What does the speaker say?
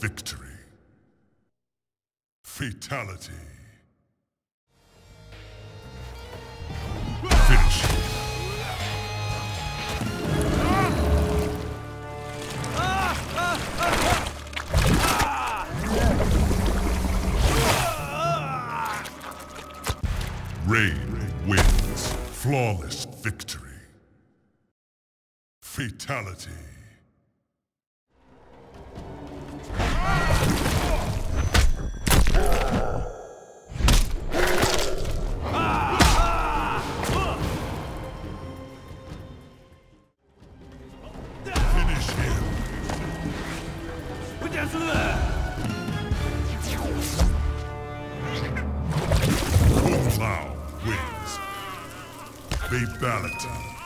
victory. Fatality. Finish. Rain wins. Flawless victory. Fatality. Lao wins. Fatality.